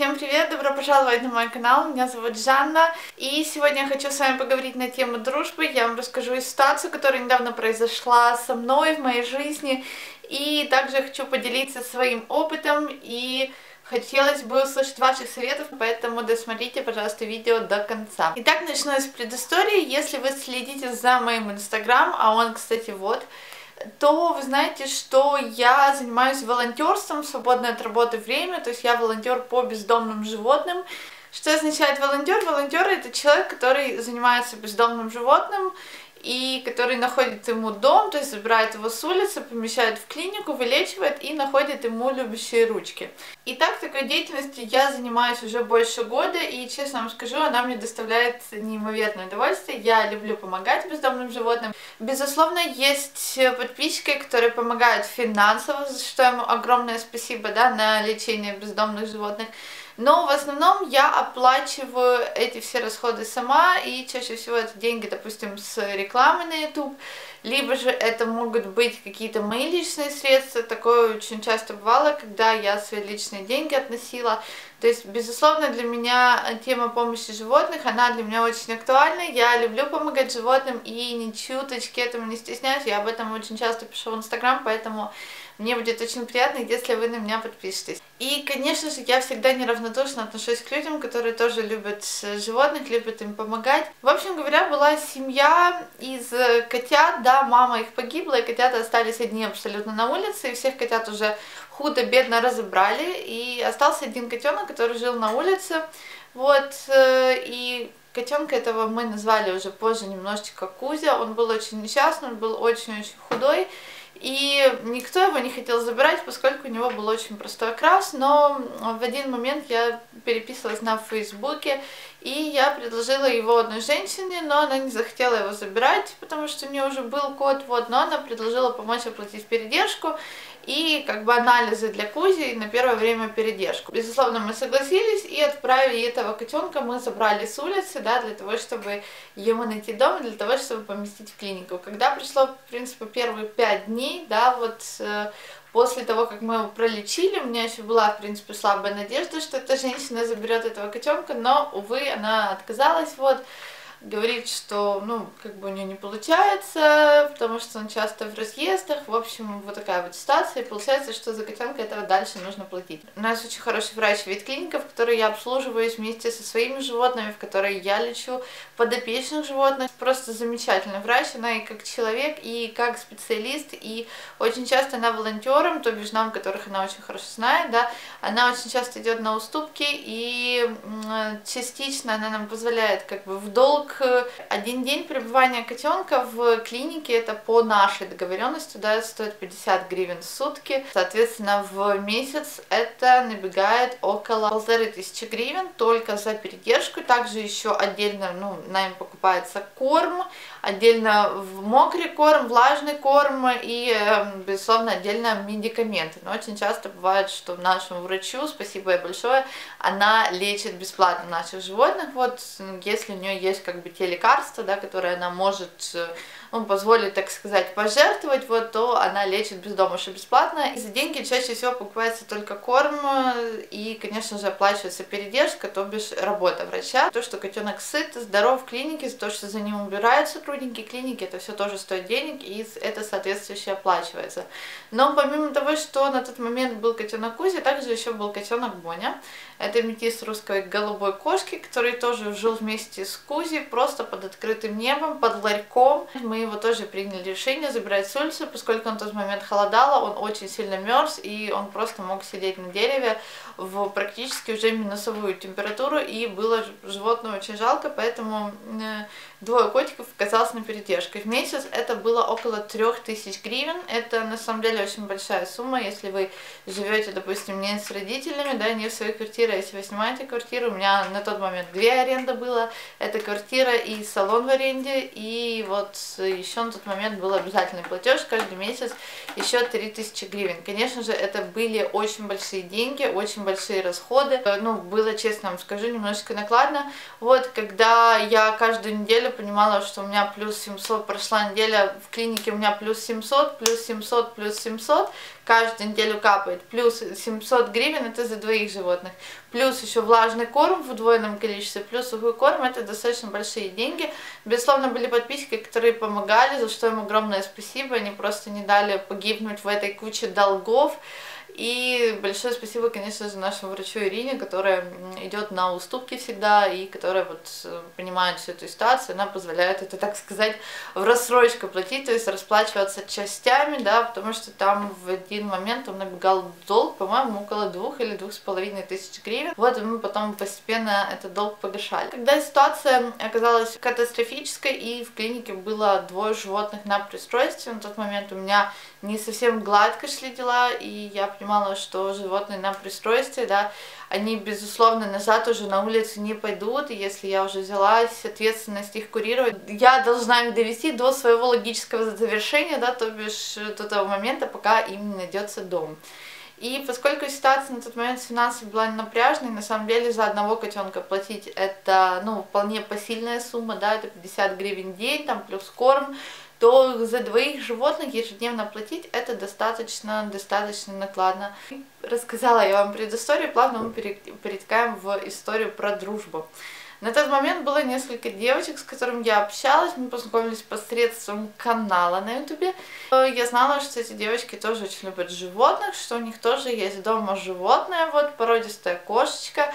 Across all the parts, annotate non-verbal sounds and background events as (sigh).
Всем привет, добро пожаловать на мой канал, меня зовут Жанна, и сегодня я хочу с вами поговорить на тему дружбы, я вам расскажу ситуацию, которая недавно произошла со мной в моей жизни, и также хочу поделиться своим опытом, и хотелось бы услышать ваших советов, поэтому досмотрите, пожалуйста, видео до конца. Итак, начну с предыстории, если вы следите за моим инстаграм, а он, кстати, вот, то вы знаете, что я занимаюсь волонтерством свободное от работы время, то есть я волонтер по бездомным животным. Что означает волонтер? Волонтер это человек, который занимается бездомным животным и который находит ему дом, то есть забирает его с улицы, помещает в клинику, вылечивает и находит ему любящие ручки. И так такой деятельностью я занимаюсь уже больше года, и честно вам скажу, она мне доставляет неимоверное удовольствие. Я люблю помогать бездомным животным. Безусловно, есть подписчики, которые помогают финансово, за что ему огромное спасибо да, на лечение бездомных животных. Но в основном я оплачиваю эти все расходы сама, и чаще всего это деньги, допустим, с рекламы на YouTube, либо же это могут быть какие-то мои личные средства. Такое очень часто бывало, когда я свои личные деньги относила. То есть, безусловно, для меня тема помощи животных, она для меня очень актуальна. Я люблю помогать животным и ни чуточки этому не стесняюсь. Я об этом очень часто пишу в Инстаграм, поэтому мне будет очень приятно, если вы на меня подпишетесь. И, конечно же, я всегда неравнодушно отношусь к людям, которые тоже любят животных, любят им помогать. В общем говоря, была семья из котят, да, мама их погибла, и котята остались одни абсолютно на улице, и всех котят уже худо-бедно разобрали, и остался один котенок, который жил на улице, вот, э, и Котенка этого мы назвали уже позже немножечко Кузя. Он был очень несчастный, он был очень-очень худой. И никто его не хотел забирать, поскольку у него был очень простой окрас, но в один момент я переписывалась на Фейсбуке, и я предложила его одной женщине, но она не захотела его забирать, потому что у нее уже был код, вот, но она предложила помочь оплатить передержку, и как бы анализы для Кузи на первое время передержку. Безусловно, мы согласились и отправили этого котенка, мы забрали с улицы, да, для того, чтобы ему найти дом, для того, чтобы поместить в клинику. Когда пришло, в принципе, первые пять дней, да, вот э, После того, как мы его пролечили, у меня еще была, в принципе, слабая надежда, что эта женщина заберет этого котенка, но, увы, она отказалась, вот говорит, что, ну, как бы у нее не получается, потому что он часто в разъездах, в общем, вот такая вот ситуация, и получается, что за котенка этого дальше нужно платить. У нас очень хороший врач ветклиника, в которой я обслуживаюсь вместе со своими животными, в которой я лечу подопечных животных, просто замечательный врач, она и как человек, и как специалист, и очень часто она волонтером, то бишь нам, которых она очень хорошо знает, да, она очень часто идет на уступки, и частично она нам позволяет как бы в долг один день пребывания котенка в клинике, это по нашей договоренности, да, стоит 50 гривен в сутки. Соответственно, в месяц это набегает около полторы тысячи гривен только за передержку. Также еще отдельно, ну, нами покупается корм, отдельно мокрый корм, влажный корм и, эм, безусловно, отдельно медикаменты. Но очень часто бывает, что нашему врачу, спасибо ей большое, она лечит бесплатно наших животных, вот, если у нее есть как бы те лекарства, да, которые она может э, ну, позволит, так сказать, пожертвовать, вот, то она лечит бездомыша бесплатно. И за деньги чаще всего покупается только корм и, конечно же, оплачивается передержка, то бишь работа врача. То, что котенок сыт, здоров в клинике, то, что за ним убирают сотрудники клиники, это все тоже стоит денег, и это соответствующе оплачивается. Но помимо того, что на тот момент был котенок Кузя, также еще был котенок Боня. Это метис русской голубой кошки, который тоже жил вместе с Кузи, просто под открытым небом, под ларьком. Мы его тоже приняли решение забирать с улицы, поскольку в тот момент холодало, он очень сильно мерз, и он просто мог сидеть на дереве в практически уже минусовую температуру, и было животное очень жалко, поэтому э, двое котиков оказалось на передержке. В месяц это было около 3000 гривен, это на самом деле очень большая сумма, если вы живете, допустим, не с родителями, да, не в своей квартире, а если вы снимаете квартиру, у меня на тот момент две аренды было, это квартира и салон в аренде, и вот еще на тот момент был обязательный платеж каждый месяц, еще 3000 гривен. Конечно же, это были очень большие деньги, очень большие расходы, ну, было, честно вам скажу, немножечко накладно. Вот, когда я каждую неделю понимала, что у меня плюс 700, прошла неделя в клинике у меня плюс 700, плюс 700, плюс 700, каждую неделю капает, плюс 700 гривен это за двоих животных, плюс еще влажный корм в удвоенном количестве, плюс сухой корм, это достаточно большие деньги. Безусловно, были подписчики, которые помогали, за что им огромное спасибо, они просто не дали погибнуть в этой куче долгов. И большое спасибо, конечно же, нашему врачу Ирине, которая идет на уступки всегда и которая вот э, понимает всю эту ситуацию, она позволяет это, так сказать, в рассрочку платить, то есть расплачиваться частями, да, потому что там в один момент он набегал долг, по-моему, около двух или двух с половиной тысяч гривен. Вот и мы потом постепенно этот долг погашали. Когда ситуация оказалась катастрофической и в клинике было двое животных на пристройстве, на тот момент у меня не совсем гладко шли дела, и я понимала, что животные на пристройстве, да, они, безусловно, назад уже на улицу не пойдут, и если я уже взялась ответственность их курировать, я должна их довести до своего логического завершения, да, то бишь до того момента, пока им найдется дом. И поскольку ситуация на тот момент финансово была напряжной, на самом деле за одного котенка платить это, ну, вполне посильная сумма, да, это 50 гривен в день, там плюс корм, то за двоих животных ежедневно платить это достаточно, достаточно накладно. Рассказала я вам предысторию, плавно мы перетекаем в историю про дружбу. На тот момент было несколько девочек, с которыми я общалась, мы познакомились посредством канала на ютубе. Я знала, что эти девочки тоже очень любят животных, что у них тоже есть дома животное, вот породистая кошечка.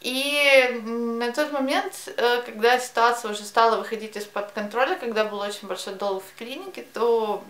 И на тот момент, э, когда ситуация уже стала выходить из-под контроля, когда был очень большой долг в клинике, то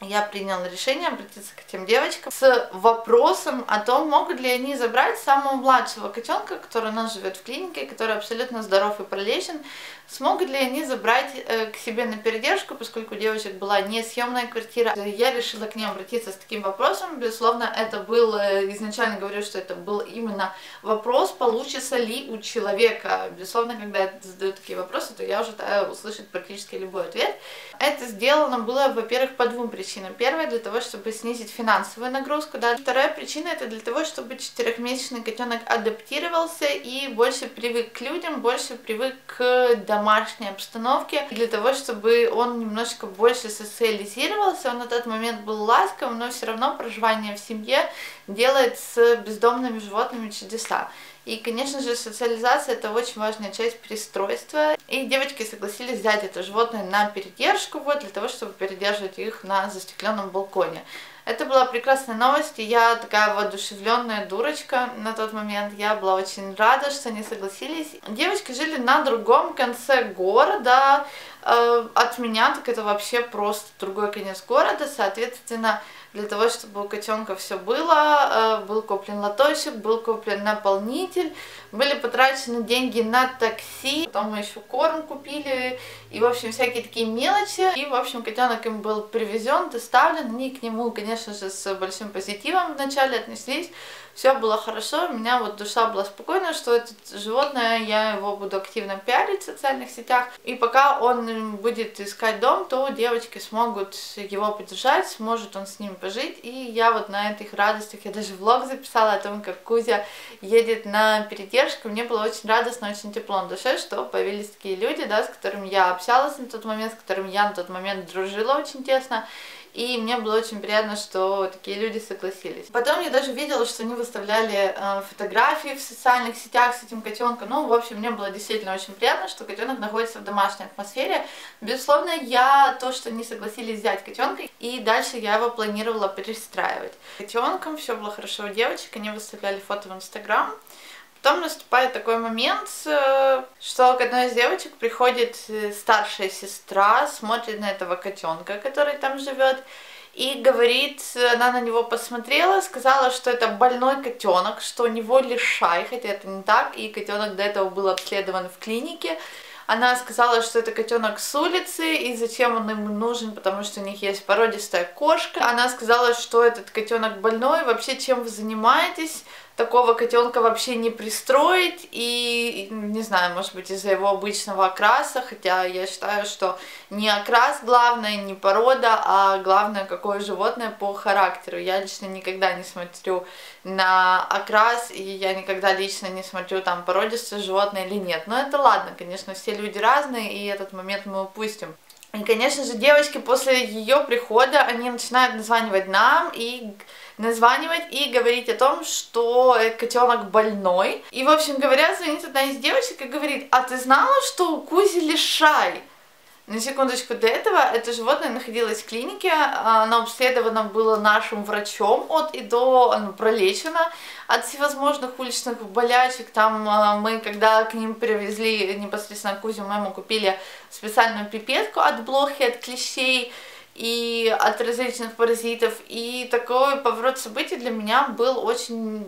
я приняла решение обратиться к этим девочкам с вопросом о том, могут ли они забрать самого младшего котенка, который у нас живет в клинике, который абсолютно здоров и пролечен, смогут ли они забрать э, к себе на передержку, поскольку у девочек была несъемная квартира. Я решила к ним обратиться с таким вопросом. Безусловно, это был, э, изначально говорю, что это был именно вопрос, получится ли у человека. Безусловно, когда я задаю такие вопросы, то я ожидаю услышать практически любой ответ. Это сделано было, во-первых, по двум причинам. Первая, для того, чтобы снизить финансовую нагрузку. Да. Вторая причина, это для того, чтобы четырехмесячный котенок адаптировался и больше привык к людям, больше привык к домашней обстановке. Для того, чтобы он немножко больше социализировался, он на тот момент был ласковым, но все равно проживание в семье делает с бездомными животными чудеса. И, конечно же, социализация это очень важная часть перестройства. И девочки согласились взять это животное на передержку, вот, для того, чтобы передерживать их на застекленном балконе. Это была прекрасная новость, и я такая воодушевленная дурочка на тот момент. Я была очень рада, что они согласились. Девочки жили на другом конце города. Э, от меня так это вообще просто другой конец города. Соответственно, для того, чтобы у котенка все было, э, был куплен лоточек, был куплен наполнитель, были потрачены деньги на такси, потом мы еще корм купили, и, в общем, всякие такие мелочи. И, в общем, котенок им был привезен, доставлен, они к нему, конечно же, с большим позитивом вначале отнеслись, все было хорошо, у меня вот душа была спокойна, что это животное, я его буду активно пиарить в социальных сетях, и пока он будет искать дом, то девочки смогут его поддержать, сможет он с ним пожить, и я вот на этих радостях, я даже влог записала о том, как Кузя едет на передержку, мне было очень радостно, очень тепло на душе, что появились такие люди, да, с которыми я общалась на тот момент, с которыми я на тот момент дружила очень тесно, и мне было очень приятно, что такие люди согласились. Потом я даже видела, что они выставляли э, фотографии в социальных сетях с этим котенком. Ну, в общем, мне было действительно очень приятно, что котенок находится в домашней атмосфере. Безусловно, я то, что не согласились взять котенка, и дальше я его планировала перестраивать. Котенком все было хорошо у девочек, они выставляли фото в Инстаграм. Потом наступает такой момент, э, что к одной из девочек приходит э, старшая сестра, смотрит на этого котенка, который там живет, и говорит, она на него посмотрела, сказала, что это больной котенок, что у него лишай, хотя это не так, и котенок до этого был обследован в клинике. Она сказала, что это котенок с улицы, и зачем он им нужен, потому что у них есть породистая кошка. Она сказала, что этот котенок больной, вообще чем вы занимаетесь? Такого котенка вообще не пристроить, и, не знаю, может быть, из-за его обычного окраса, хотя я считаю, что не окрас главное, не порода, а главное, какое животное по характеру. Я лично никогда не смотрю на окрас, и я никогда лично не смотрю, там, породистое животное или нет. Но это ладно, конечно, все люди разные, и этот момент мы упустим. И, конечно же, девочки после ее прихода, они начинают названивать нам и названивать и говорить о том, что котенок больной. И, в общем говоря, звонит одна из девочек и говорит, а ты знала, что у Кузи лишай? На секундочку до этого это животное находилось в клинике, оно обследовано было нашим врачом от и до, оно пролечено от всевозможных уличных болячек. Там а, мы, когда к ним привезли непосредственно Кузю, мы ему купили специальную пипетку от блохи, от клещей и от различных паразитов. И такой поворот событий для меня был очень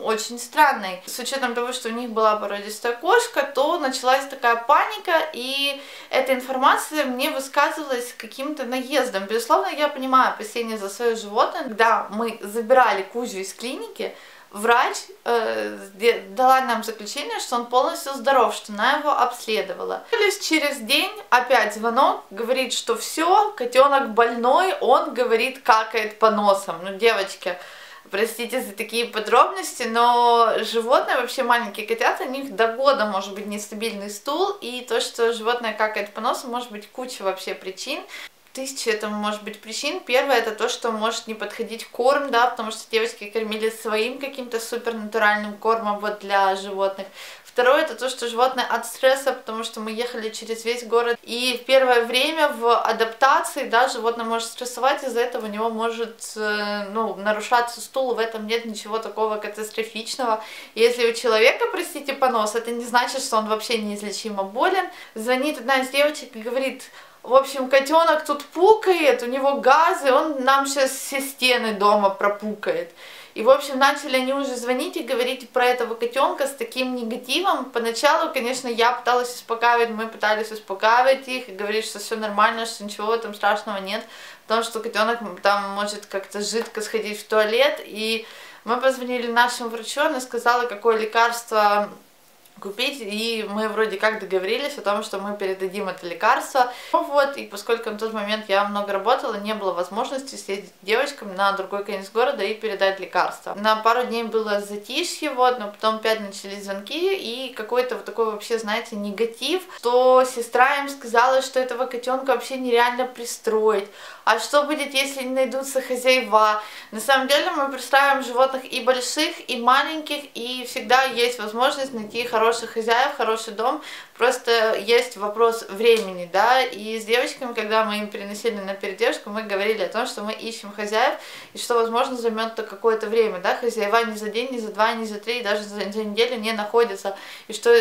очень странной. С учетом того, что у них была породистая кошка, то началась такая паника, и эта информация мне высказывалась каким-то наездом. Безусловно, я понимаю опасения за свое животное. Когда мы забирали Кузю из клиники, врач э, дала нам заключение, что он полностью здоров, что она его обследовала. Лишь через день опять звонок, говорит, что все, котенок больной, он говорит, какает по носам. Ну, девочки, простите за такие подробности, но животные, вообще маленькие котята, у них до года может быть нестабильный стул, и то, что животное какает по носу, может быть куча вообще причин. Тысяча этому может быть причин. Первое это то, что может не подходить корм, да, потому что девочки кормили своим каким-то супернатуральным кормом вот для животных. Второе это то, что животное от стресса, потому что мы ехали через весь город. И в первое время в адаптации, да, животное может стрессовать, из-за этого у него может, э, ну, нарушаться стул, в этом нет ничего такого катастрофичного. Если у человека, простите, понос, это не значит, что он вообще неизлечимо болен. Звонит одна из девочек и говорит, в общем, котенок тут пукает, у него газы, он нам сейчас все стены дома пропукает. И, в общем, начали они уже звонить и говорить про этого котенка с таким негативом. Поначалу, конечно, я пыталась успокаивать, мы пытались успокаивать их говорить, что все нормально, что ничего этом страшного нет, потому что котенок там может как-то жидко сходить в туалет. И мы позвонили нашему врачу, она сказала, какое лекарство купить, и мы вроде как договорились о том, что мы передадим это лекарство. Ну вот, и поскольку на тот момент я много работала, не было возможности съездить девочкам на другой конец города и передать лекарство. На пару дней было затишье, вот, но потом опять начались звонки, и какой-то вот такой вообще, знаете, негатив, что сестра им сказала, что этого котенка вообще нереально пристроить, а что будет, если не найдутся хозяева. На самом деле мы представим животных и больших, и маленьких, и всегда есть возможность найти хороших хозяев, хороший дом, просто есть вопрос времени, да, и с девочками, когда мы им переносили на передержку, мы говорили о том, что мы ищем хозяев, и что, возможно, займет какое-то время, да, хозяева не за день, не за два, не за три, даже за, за неделю не находятся, и что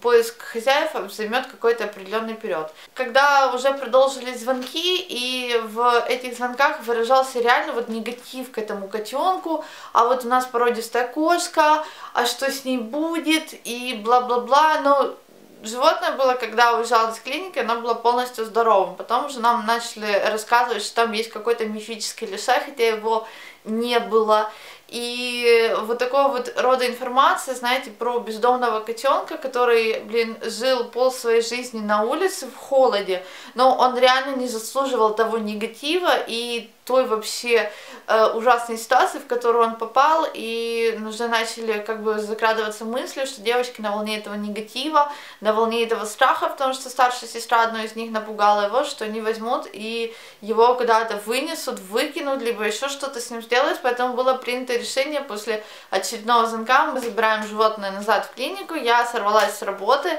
поиск хозяев займет какой-то определенный период. Когда уже продолжились звонки, и в этих звонках выражался реально вот негатив к этому котенку, а вот у нас породистая кошка, а что с ней будет, и бла-бла-бла, но животное было, когда уезжало из клиники, оно было полностью здоровым. Потом уже нам начали рассказывать, что там есть какой-то мифический лишай, хотя его не было. И вот такого вот рода информации, знаете, про бездомного котенка, который, блин, жил пол своей жизни на улице в холоде, но он реально не заслуживал того негатива и той вообще э, ужасной ситуации, в которую он попал, и уже начали как бы закрадываться мысли, что девочки на волне этого негатива, на волне этого страха, потому что старшая сестра одной из них напугала его, что они возьмут и его куда-то вынесут, выкинут, либо еще что-то с ним сделают, поэтому было принято решение после очередного звонка, мы забираем животное назад в клинику, я сорвалась с работы,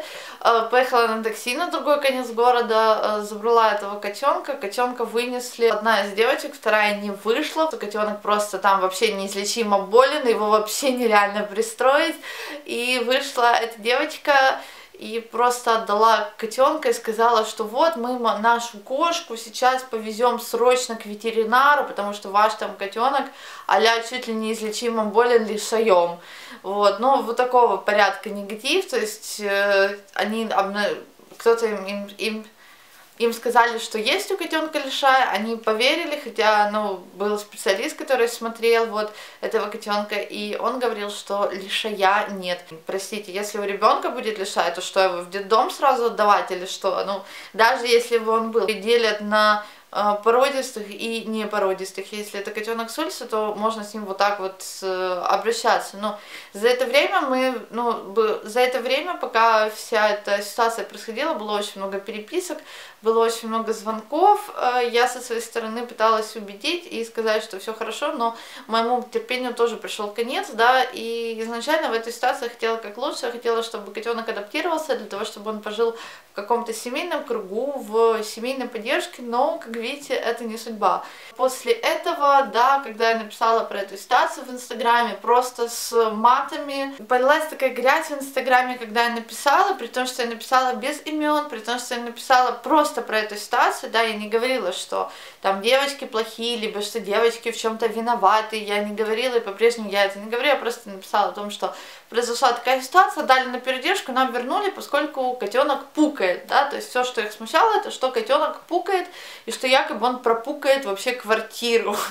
э, поехала на такси на другой конец города, э, забрала этого котенка, котенка вынесли, одна из девочек вторая не вышла, котенок просто там вообще неизлечимо болен, его вообще (laughs) нереально пристроить. И вышла эта девочка и просто отдала котенка и сказала, что вот мы нашу кошку сейчас повезем срочно к ветеринару, потому что ваш там котенок а чуть ли неизлечимо болен лишаем. Вот, ну вот такого порядка негатив, то есть э, они кто-то им, им, им им сказали, что есть у котенка лишай, они поверили, хотя, ну, был специалист, который смотрел вот этого котенка, и он говорил, что лишая нет. Простите, если у ребенка будет лишай, то что его в детдом сразу отдавать или что? Ну, даже если бы он был, делят на Э, породистых и не породистых. Если это котенок с улицы, то можно с ним вот так вот э, обращаться. Но за это время мы, ну, за это время, пока вся эта ситуация происходила, было очень много переписок, было очень много звонков. Э, я со своей стороны пыталась убедить и сказать, что все хорошо, но моему терпению тоже пришел конец, да, и изначально в этой ситуации я хотела как лучше, я хотела, чтобы котенок адаптировался для того, чтобы он пожил в каком-то семейном кругу, в семейной поддержке, но, как видите, это не судьба. После этого, да, когда я написала про эту ситуацию в Инстаграме, просто с матами, полилась такая грязь в Инстаграме, когда я написала, при том, что я написала без имен, при том, что я написала просто про эту ситуацию, да, я не говорила, что там девочки плохие, либо что девочки в чем-то виноваты, я не говорила, и по-прежнему я это не говорю, я просто написала о том, что произошла такая ситуация, дали на передержку, нам вернули, поскольку котенок пукает, да, то есть все, что их смущало, это что котенок пукает, и что якобы он пропукает вообще квартиру. (laughs)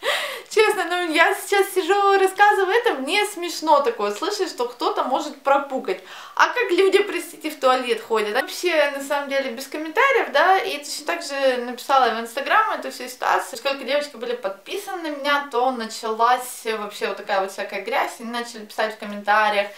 (laughs) Честно, ну я сейчас сижу, рассказываю это, мне смешно такое слышать, что кто-то может пропукать. А как люди, простите, в туалет ходят? Вообще, на самом деле, без комментариев, да, и точно так же написала в Инстаграм эту всю ситуацию. Сколько девочки были подписаны на меня, то началась вообще вот такая вот всякая грязь, и начали писать в комментариях,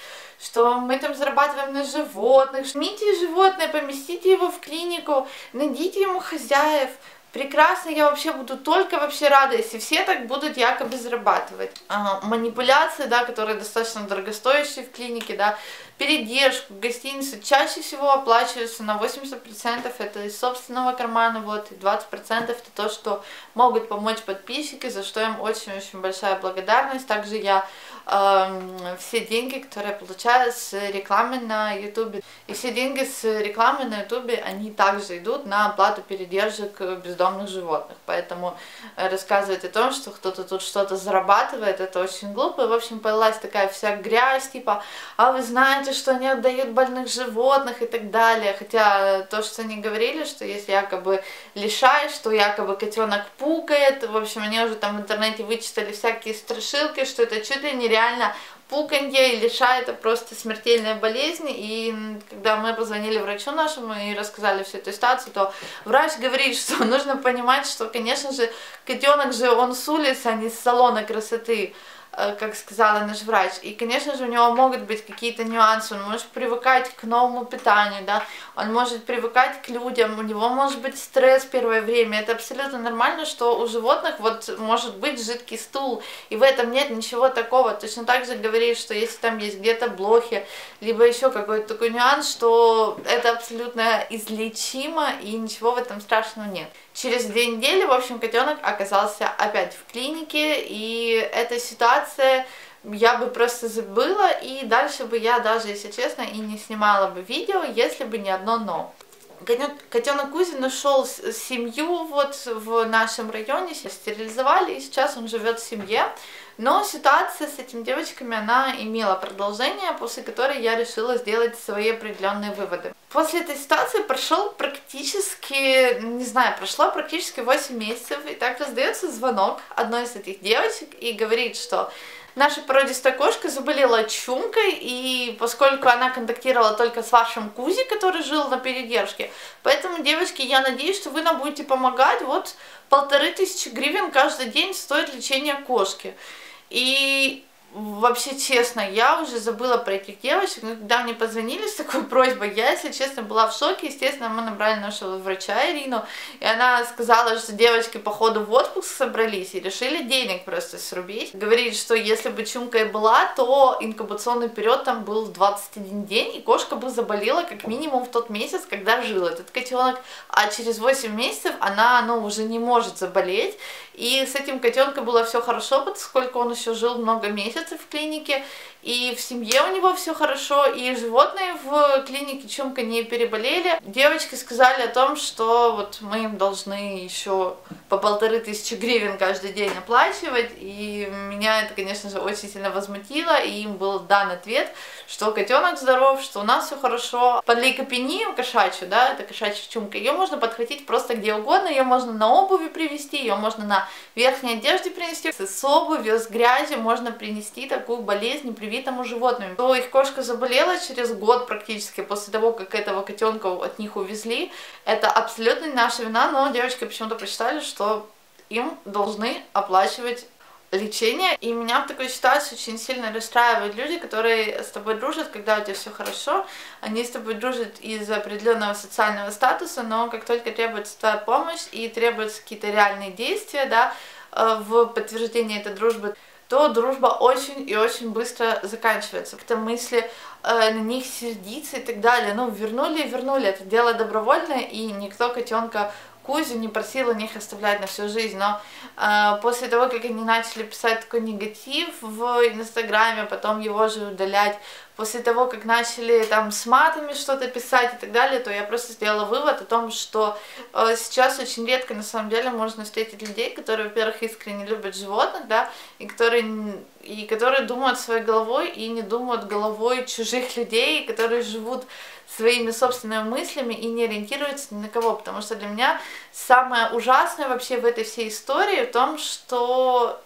что мы там зарабатываем на животных, жмите животное, поместите его в клинику, найдите ему хозяев, Прекрасно, я вообще буду только вообще рада, если все так будут якобы зарабатывать. А, манипуляции, да, которые достаточно дорогостоящие в клинике, да, передержку, гостиницу чаще всего оплачиваются на 80%, это из собственного кармана, вот, и 20% это то, что могут помочь подписчики, за что им очень-очень большая благодарность. Также я э, все деньги, которые получаю с рекламы на YouTube, и все деньги с рекламы на YouTube, они также идут на оплату передержек бездомных животных. Поэтому рассказывать о том, что кто-то тут что-то зарабатывает, это очень глупо. И, в общем, полилась такая вся грязь, типа, а вы знаете, что они отдают больных животных и так далее. Хотя то, что они говорили, что если якобы лишаешь, что якобы котенок пукает. В общем, они уже там в интернете вычитали всякие страшилки, что это чуть ли нереально пуканье и лиша это просто смертельная болезнь. И когда мы позвонили врачу нашему и рассказали всю эту ситуацию, то врач говорит, что нужно понимать, что, конечно же, котенок же он с улицы, а не с салона красоты. Э, как сказала наш врач. И, конечно же, у него могут быть какие-то нюансы, он может привыкать к новому питанию, да, он может привыкать к людям, у него может быть стресс первое время. Это абсолютно нормально, что у животных вот может быть жидкий стул, и в этом нет ничего такого. Точно так же говорит, что если там есть где-то блохи, либо еще какой-то такой нюанс, что это абсолютно излечимо, и ничего в этом страшного нет. Через две недели, в общем, котенок оказался опять в клинике, и эта ситуация я бы просто забыла, и дальше бы я даже, если честно, и не снимала бы видео, если бы не одно но. Котенок Кузи нашел семью вот в нашем районе, стерилизовали, и сейчас он живет в семье. Но ситуация с этими девочками, она имела продолжение, после которой я решила сделать свои определенные выводы. После этой ситуации прошел практически, не знаю, прошло практически 8 месяцев, и так раздается звонок одной из этих девочек и говорит, что наша породистая кошка заболела чумкой, и поскольку она контактировала только с вашим Кузи, который жил на передержке, поэтому, девочки, я надеюсь, что вы нам будете помогать, вот полторы тысячи гривен каждый день стоит лечение кошки. И вообще честно, я уже забыла про этих девочек, но когда мне позвонили с такой (laughs) просьбой, я, если честно, была в шоке, естественно, мы набрали нашего врача Ирину, и она сказала, что девочки походу в отпуск собрались и решили денег просто срубить. Говорит, что если бы чумка и была, то инкубационный период там был 21 день, и кошка бы заболела как минимум в тот месяц, когда жил этот котенок, а через 8 месяцев она, ну, уже не может заболеть, и с этим котенком было все хорошо, поскольку он еще жил много месяцев в клинике, и в семье у него все хорошо, и животные в клинике чумка не переболели. Девочки сказали о том, что вот мы им должны еще по полторы тысячи гривен каждый день оплачивать, и меня это, конечно же, очень сильно возмутило, и им был дан ответ, что котенок здоров, что у нас все хорошо. Под лейкопению кошачью, да, это кошачья чумка, ее можно подхватить просто где угодно, ее можно на обуви привести, ее можно на верхней одежде принести, с обувью, с грязью можно принести такую болезнь непривитому животному. То их кошка заболела через год практически после того, как этого котенка от них увезли. Это абсолютно не наша вина, но девочки почему-то посчитали, что им должны оплачивать лечение. И меня в такой ситуации очень сильно расстраивают люди, которые с тобой дружат, когда у тебя все хорошо. Они с тобой дружат из-за определенного социального статуса, но как только требуется твоя помощь и требуются какие-то реальные действия, да, э, в подтверждение этой дружбы, то дружба очень и очень быстро заканчивается. Как-то мысли э, на них сердиться и так далее. Ну, вернули и вернули. Это дело добровольное, и никто котенка Кузю не просила них оставлять на всю жизнь, но э, после того, как они начали писать такой негатив в Инстаграме, потом его же удалять, после того, как начали там с матами что-то писать и так далее, то я просто сделала вывод о том, что э, сейчас очень редко на самом деле можно встретить людей, которые, во-первых, искренне любят животных, да, и которые, и которые думают своей головой и не думают головой чужих людей, которые живут своими собственными мыслями и не ориентируется ни на кого, потому что для меня самое ужасное вообще в этой всей истории в том, что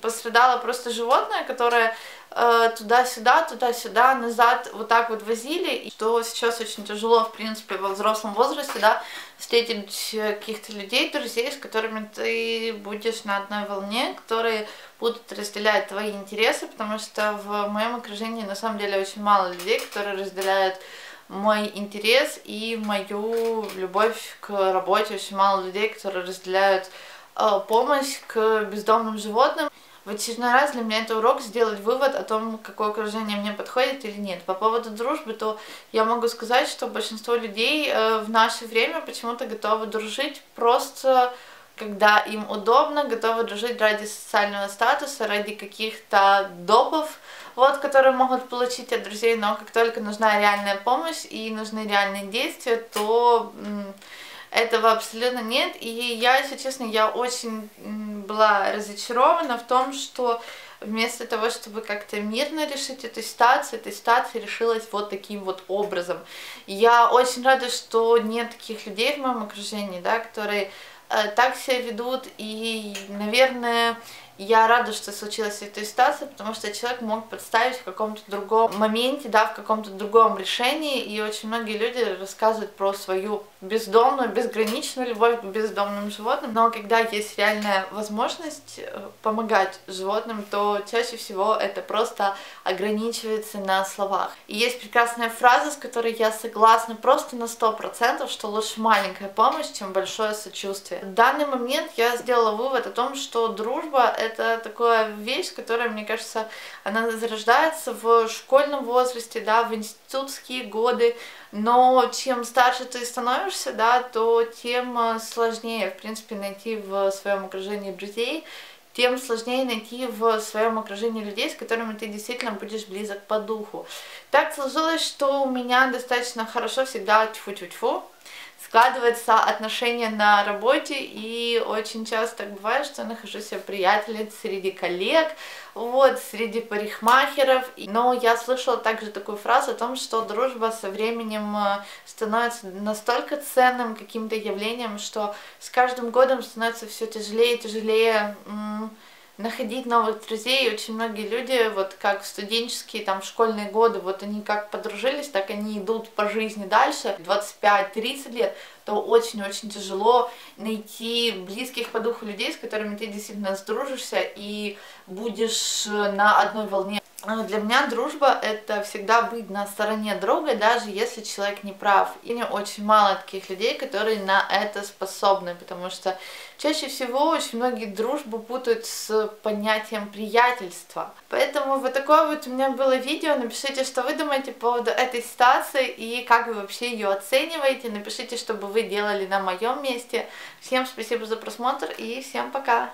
пострадало просто животное, которое э, туда-сюда, туда-сюда, назад вот так вот возили, и что сейчас очень тяжело, в принципе, во взрослом возрасте, да, встретить каких-то людей, друзей, с которыми ты будешь на одной волне, которые будут разделять твои интересы, потому что в моем окружении на самом деле очень мало людей, которые разделяют мой интерес и мою любовь к работе. Очень мало людей, которые разделяют э, помощь к бездомным животным. В очередной раз для меня это урок сделать вывод о том, какое окружение мне подходит или нет. По поводу дружбы, то я могу сказать, что большинство людей э, в наше время почему-то готовы дружить просто когда им удобно, готовы дружить ради социального статуса, ради каких-то допов, вот, которые могут получить от друзей, но как только нужна реальная помощь и нужны реальные действия, то этого абсолютно нет. И я, если честно, я очень была разочарована в том, что вместо того, чтобы как-то мирно решить эту ситуацию, эта ситуация решилась вот таким вот образом. Я очень рада, что нет таких людей в моем окружении, да, которые э, так себя ведут, и, наверное, я рада, что случилась эта ситуация, потому что человек мог представить в каком-то другом моменте, да, в каком-то другом решении, и очень многие люди рассказывают про свою бездомную, безграничную любовь к бездомным животным, но когда есть реальная возможность э, помогать животным, то чаще всего это просто ограничивается на словах. И есть прекрасная фраза, с которой я согласна просто на сто процентов, что лучше маленькая помощь, чем большое сочувствие. В данный момент я сделала вывод о том, что дружба — это такая вещь, которая, мне кажется, она зарождается в школьном возрасте, да, в институтские годы, но чем старше ты становишься, да, то тем э, сложнее, в принципе, найти в своем окружении друзей, тем сложнее найти в своем окружении людей, с которыми ты действительно будешь близок по духу. Так сложилось, что у меня достаточно хорошо всегда тьфу-тьфу-тьфу, складывается отношения на работе, и очень часто так бывает, что я нахожусь приятелей среди коллег, вот, среди парикмахеров, но я слышала также такую фразу о том, что дружба со временем э, становится настолько ценным каким-то явлением, что с каждым годом становится все тяжелее и тяжелее находить новых друзей. Очень многие люди, вот как студенческие, там, школьные годы, вот они как подружились, так они идут по жизни дальше, 25-30 лет, то очень-очень тяжело найти близких по духу людей, с которыми ты действительно сдружишься и будешь на одной волне. А для меня дружба это всегда быть на стороне друга, даже если человек не прав. И мне очень мало таких людей, которые на это способны, потому что чаще всего очень многие дружбу путают с понятием приятельства. Поэтому вот такое вот у меня было видео. Напишите, что вы думаете по поводу этой ситуации и как вы вообще ее оцениваете. Напишите, что бы вы делали на моем месте. Всем спасибо за просмотр и всем пока!